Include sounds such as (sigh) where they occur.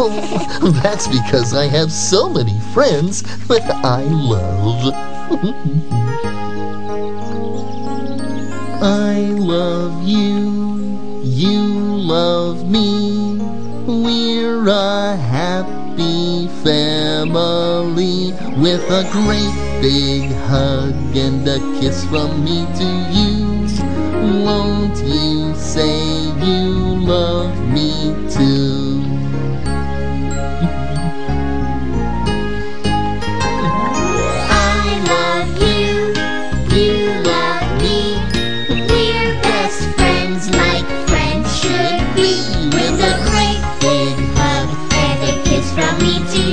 (laughs) That's because I have so many friends that I love. (laughs) I love you, you love me. We're a happy family with a great big hug and a kiss from me to you. Won't you say you love friends like friends should be. With a great big hug and a kiss from me too.